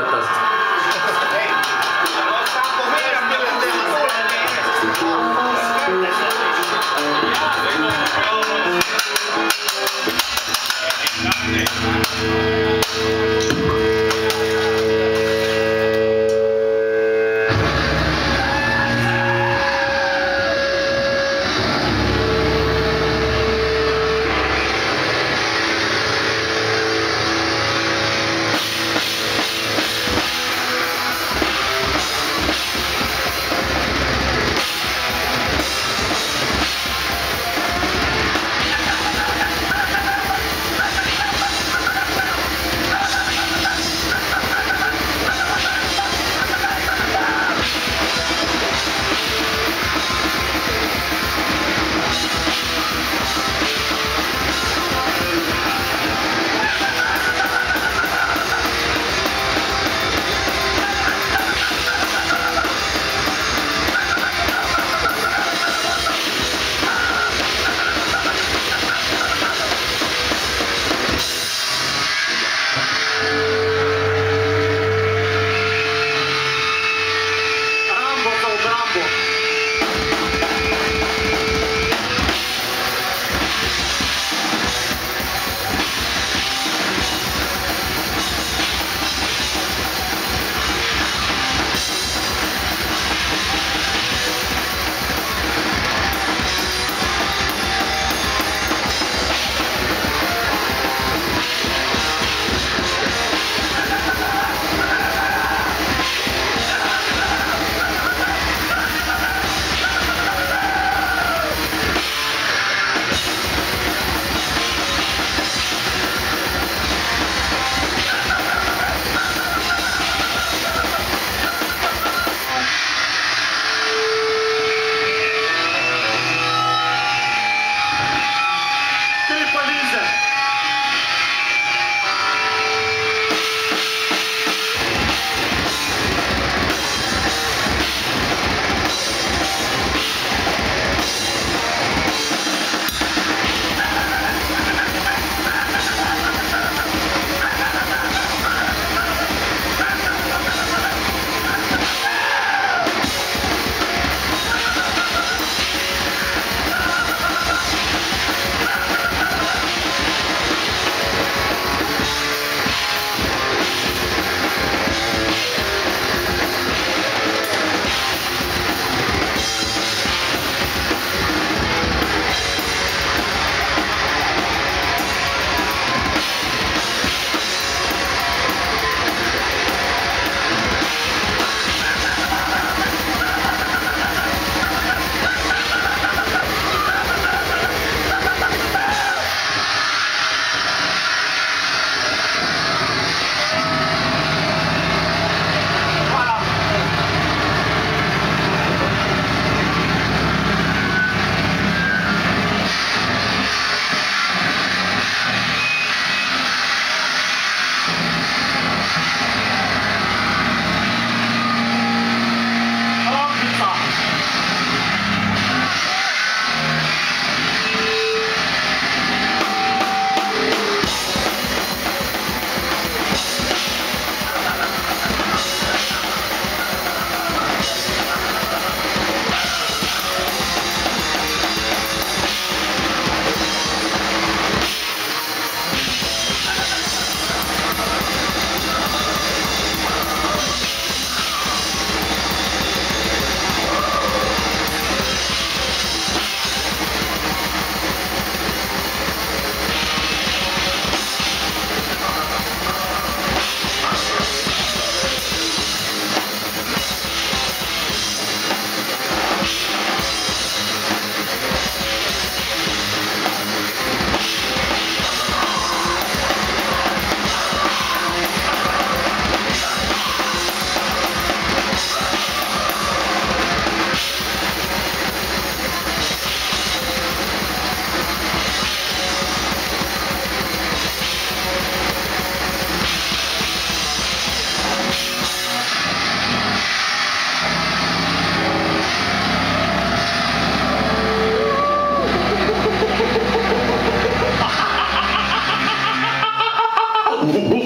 जाता असतो Woo!